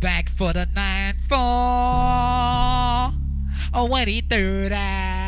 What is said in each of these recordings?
back for the 9-4. Oh, when he threw that.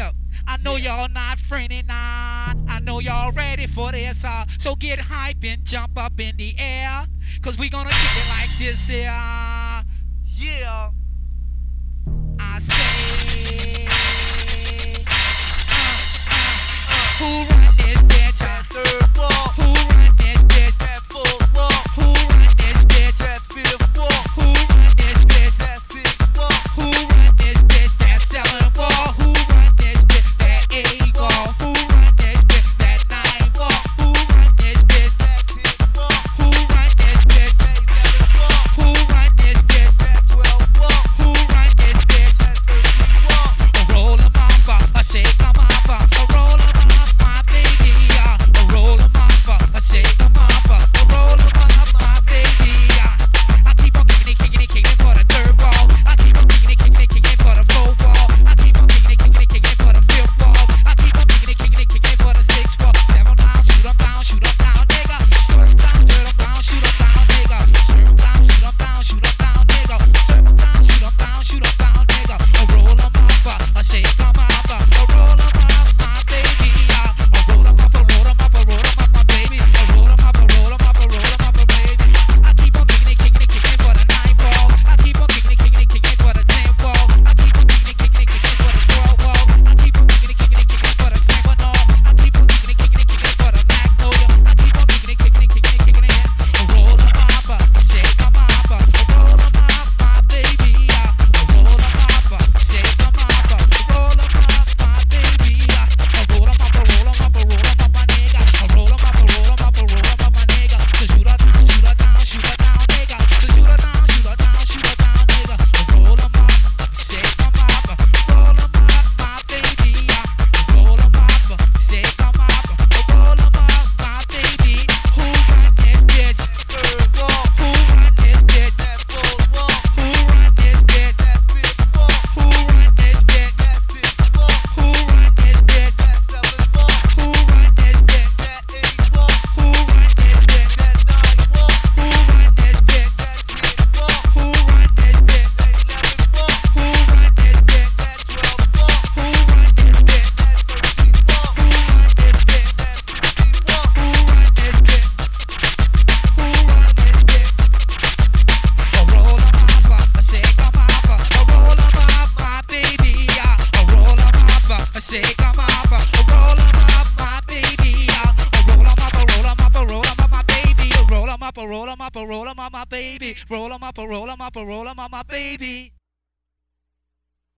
I know yeah. y'all not friendly on. I know y'all ready for this. Uh, so get hype and jump up in the air. Cause we gonna kick it like this here. Yeah. Shake up, roll up, my baby. Roll up, roll up, roll up, my baby. Roll them up, roll them up, roll them up, my baby. Roll them up, roll them up, roll them up, my baby.